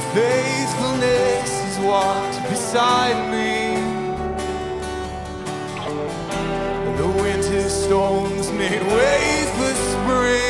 Your faithfulness has walked beside me. The winter storms made way for spring.